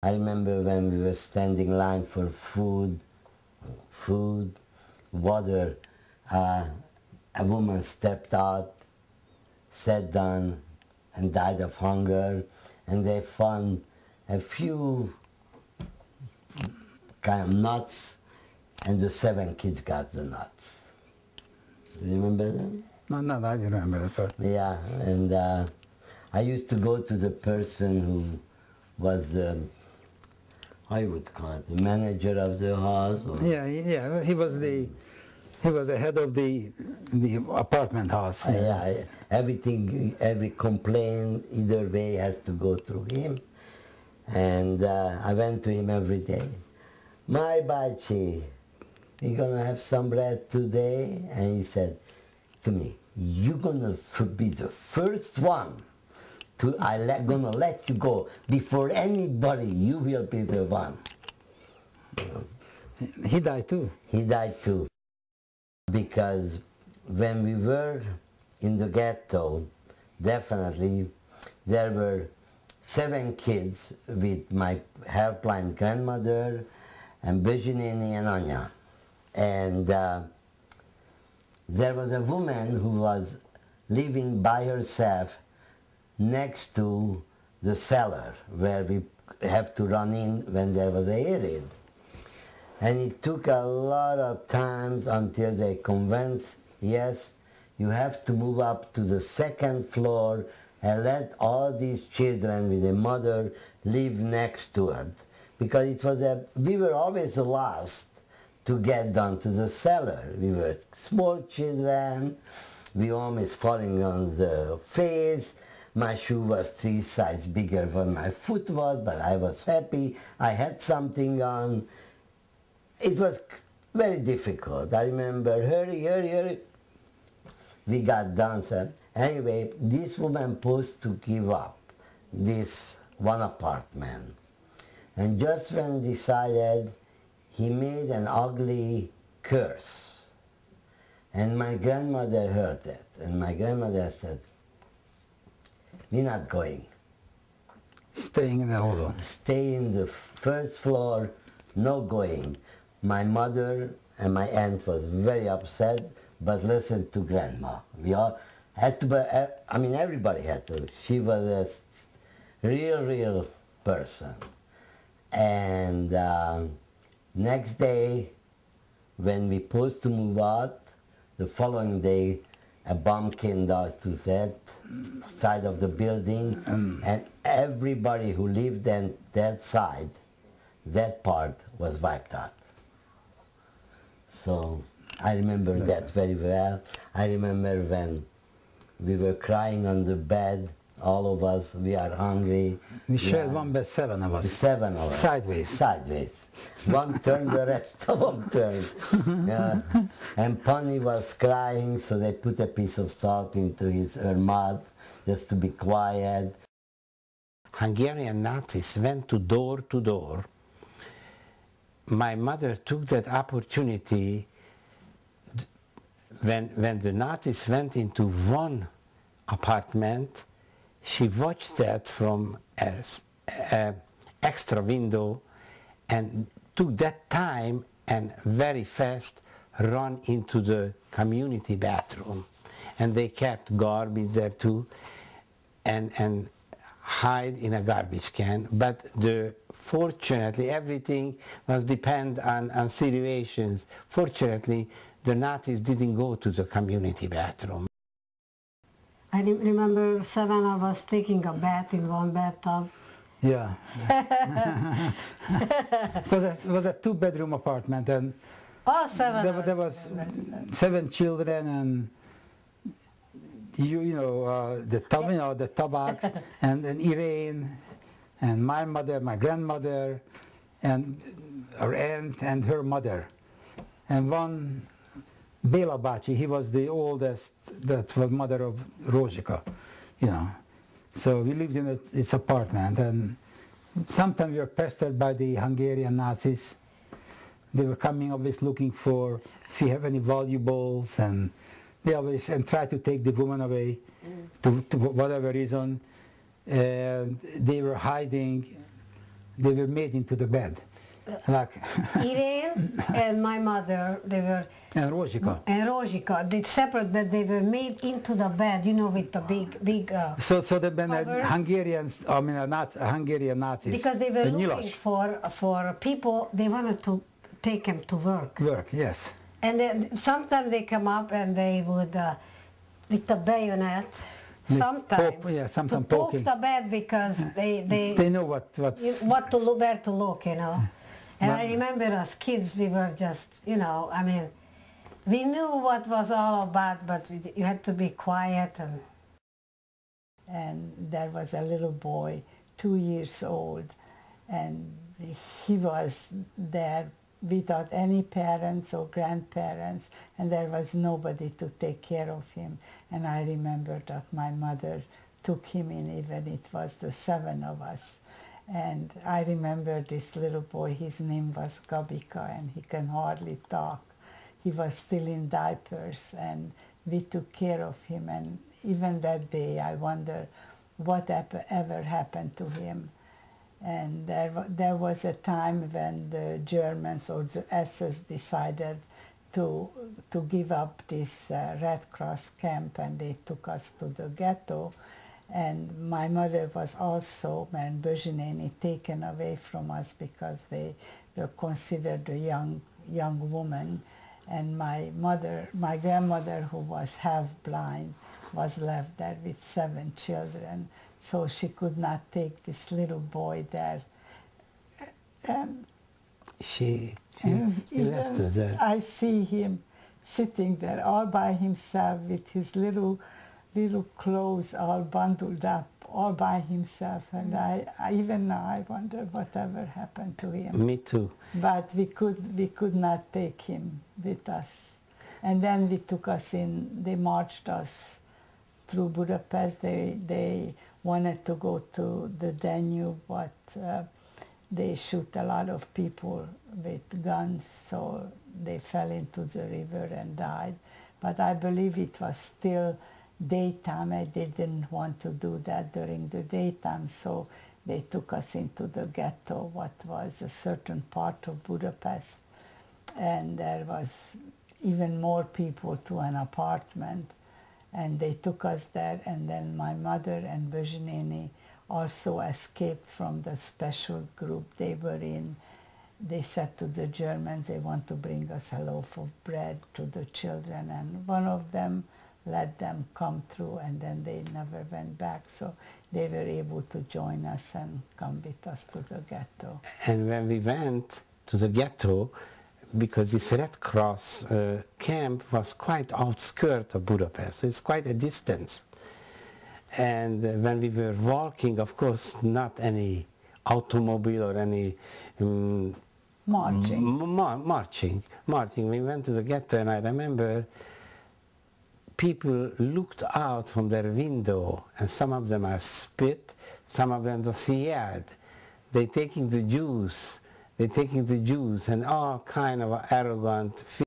I remember when we were standing line for food, food, water, uh, a woman stepped out, sat down, and died of hunger, and they found a few kind of nuts, and the seven kids got the nuts. Do you remember them? No, no, I remember that. But Yeah, and uh, I used to go to the person who was the, you would call it, the manager of the house. Yeah, yeah, he was the he was the head of the the apartment house. Uh, yeah, everything, every complaint, either way, has to go through him. And uh, I went to him every day. My bachi, we gonna have some bread today? And he said to me, you're gonna be the first one to, I le- gonna let you go. Before anybody, you will be the one. He died too. He died too. Because when we were in the ghetto, definitely there were seven kids with my helpline grandmother and Virginini and Anya. And uh, there was a woman who was living by herself next to the cellar where we have to run in when there was a air raid. And it took a lot of times until they convinced, yes, you have to move up to the second floor and let all these children with a mother live next to it. Because it was a, we were always the last to get down to the cellar. We were small children, we always falling on the face. My shoe was three sizes bigger than my foot was, but I was happy. I had something on it was very difficult. I remember, hurry, hurry, hurry. We got done. So anyway, this woman supposed to give up this one apartment. And just when decided, he made an ugly curse. And my grandmother heard it. And my grandmother said, we're not going Staying in the hall. stay in the first floor, no going. My mother and my aunt was very upset, but listened to grandma. We all had to, eh, I mean, everybody had to. She was a real, real person. And uh, next day, when we supposed to move out, the following day, a bomb came down to that side of the building, mm. and everybody who lived on that side, that part was wiped out. So I remember that very well. I remember when we were crying on the bed, all of us, we are hungry. We shared Yeah. one bed, seven of us. Seven of us. Sideways. Sideways. One turned, the rest of them turned. Yeah. And Pony was crying, so they put a piece of salt into his her mouth just to be quiet. Hungarian Nazis went to door to door. My mother took that opportunity when, when the Nazis went into one apartment, she watched that from an uh, extra window and took that time and very fast run into the community bathroom. And they kept garbage there too and, and hide in a garbage can. But the, fortunately, everything was depend on, on situations. Fortunately, the Nazis didn't go to the community bathroom. I remember seven of us taking a bath in one bathtub. Yeah. it was a, it was a two-bedroom apartment, and All seven. there, there was seven children, and you you know uh, the tub, you know the Tabaks, and and Elaine, and my mother, my grandmother, and her aunt and her mother, and one Bela Bachi, he was the oldest, that was mother of Rozsika, you know. So we lived in a, this apartment and sometimes we were pestered by the Hungarian Nazis. They were coming always looking for if you have any valuables and they always and try to take the woman away mm. to, to whatever reason. And they were hiding they were made into the bed. Like, Irene and my mother, they were, and Rozsika. and Rozsika, they separate, but they were made into the bed, you know, with the big, big, uh, So, so the been uh. Hungarians, I mean, uh, Nazi, Hungarian Nazis. because they were the looking for, for people, they wanted to take them to work. work, yes. And then sometimes they come up and they would, uh, with the bayonet, sometimes, poke- yeah, sometimes to poke the bed because they, they, They know what, what what to look, where to look, you know. And I remember as kids, we were just, you know, I mean, we knew what was all about, but we, you had to be quiet and and there was a little boy, two years old, and he was there without any parents or grandparents, and there was nobody to take care of him. And I remember that my mother took him in, even it was the seven of us. And I remember this little boy, his name was Gabika, and he can hardly talk. He was still in diapers, and we took care of him. And even that day, I wonder what ever happened to him. And there, there was a time when the Germans or the SS decided to, to give up this uh, Red Cross camp and they took us to the ghetto. And my mother was also, and Bezsineni, taken away from us because they were considered a young, young woman. And my mother, my grandmother, who was half blind, was left there with seven children. So she could not take this little boy there. And She, she, left it there. I see him sitting there all by himself with his little little clothes all bundled up, all by himself. And I, I even now I wonder whatever happened to him. Me too. But we could we could not take him with us. And then they took us in. They marched us through Budapest. They they wanted to go to the Danube, but uh, they shoot a lot of people with guns, so they fell into the river and died. But I believe it was still daytime. I didn't want to do that during the daytime, so they took us into the ghetto, what was a certain part of Budapest. And there was even more people to an apartment and they took us there and then my mother and Bezsineni also escaped from the special group they were in. They said to the Germans they want to bring us a loaf of bread to the children and one of them let them come through and then they never went back so they were able to join us and come with us to the ghetto. And when we went to the ghetto, because this Red Cross uh, camp was quite outskirt of Budapest, so it's quite a distance. And uh, when we were walking, of course, not any automobile or any um, Marching. marching, marching. We went to the ghetto, and I remember people looked out from their window, and some of them are spit, some of them just yelled. They're taking the Jews, they're taking the Jews, and all kind of arrogant.